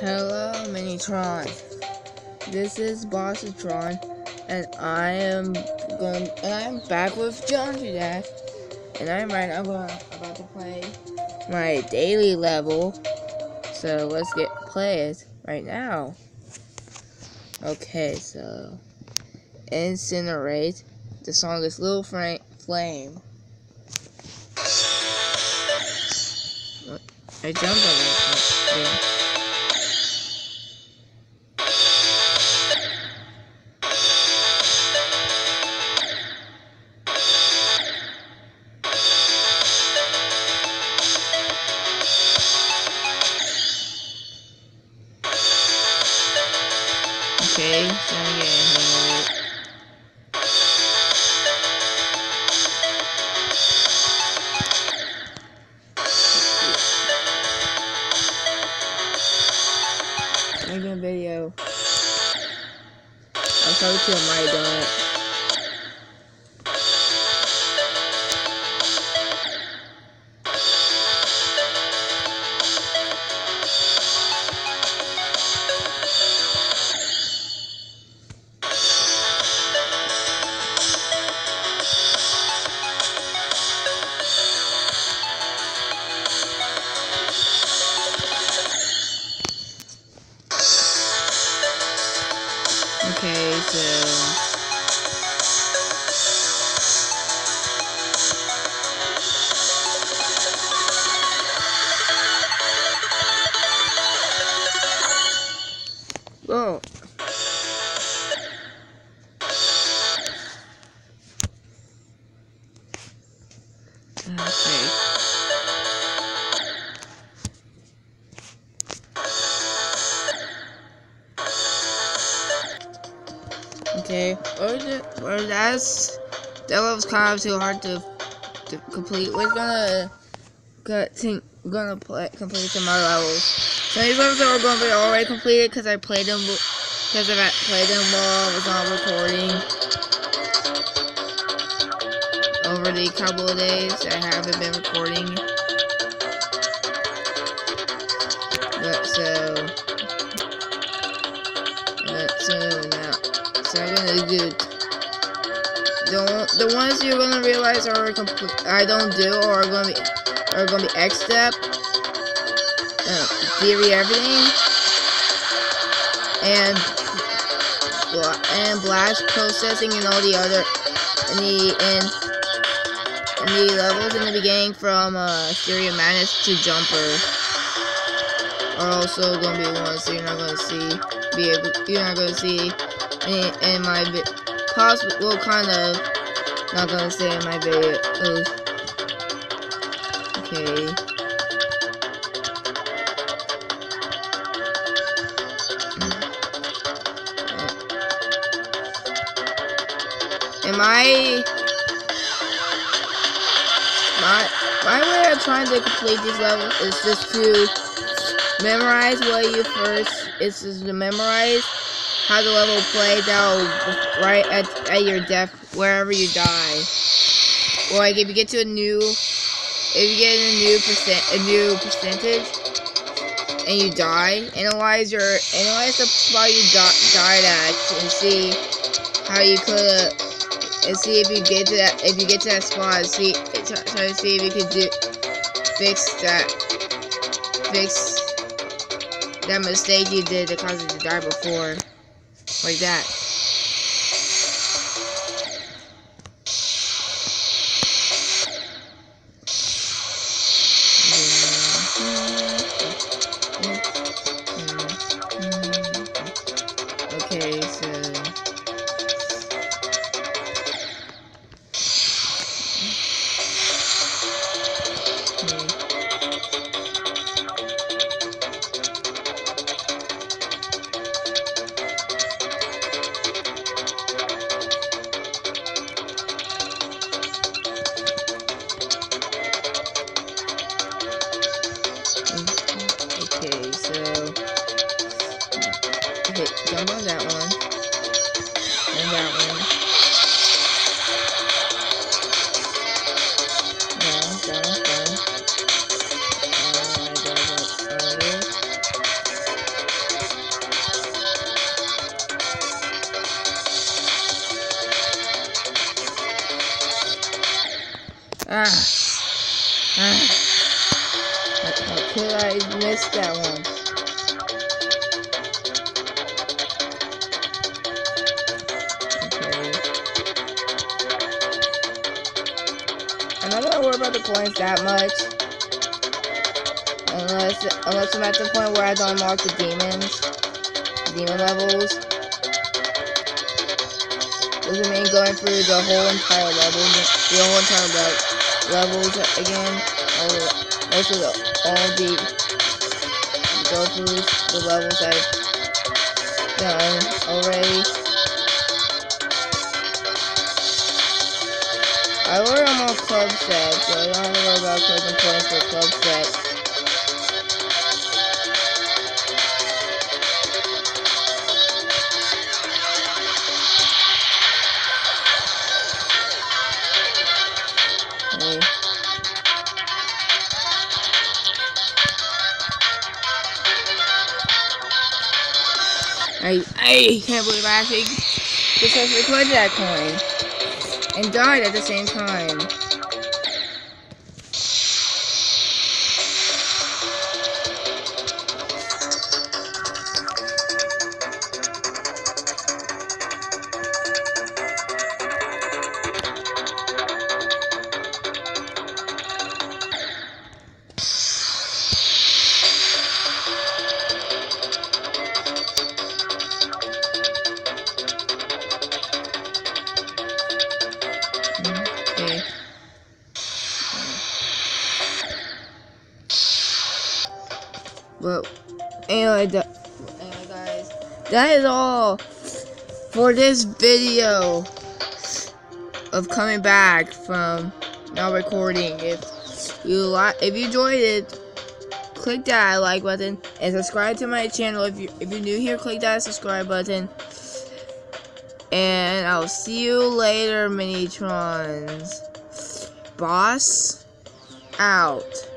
Hello, Minitron. This is Bossatron, and I am going. And I'm back with John today, and I'm right now going, about to play my daily level. So let's get play it right now. Okay, so incinerate. The song is Little Fra Flame. I jumped on it. Yeah. Okay, so getting Making a video. I'm sorry to my donut. Okay, so Whoa. Okay. Okay, that's that was kind of too hard to to complete. We're gonna got to, gonna play complete some other levels. So these levels are going to be already completed because I played them because I played them while I was on recording over the couple of days. I haven't been recording, but so but so now. So I'm gonna do the the ones you're gonna realize are. I don't do or are gonna be are gonna be Xstep, uh, theory everything, and and blast processing and all the other and the and, and the levels in the beginning from uh, Stereo Madness to Jumper are also gonna be ones that you're not gonna see be able you're not gonna see in, in my possible well kind of not gonna say in my videos. Okay. Am I my my way of trying to complete these levels is just to memorize what you first it's just to memorize how the level plays out right at, at your death wherever you die. Or like if you get to a new if you get a new percent a new percentage and you die, analyze your analyze the spot you di died at and see how you could and see if you get to that if you get to that spot see try to see if you could do fix that fix that mistake you did that caused you to die before like that Ah. Ah. How could I miss that one? Okay. I'm not gonna worry about the coins that much. Unless, unless I'm at the point where I don't unlock the demons. Demon levels. Doesn't mean going through the whole entire level. The whole entire level levels again. Or most of the, all the, go through the levels I've done already. I on more club sets, so I don't have to worry about collecting points for club sets. I, I can't believe I actually successfully collected that coin. And died at the same time. Well, anyway, anyway, guys, that is all for this video of coming back from now recording. If you like, if you enjoyed it, click that like button and subscribe to my channel. If you if you're new here, click that subscribe button. And I'll see you later, Minitrons. Boss out.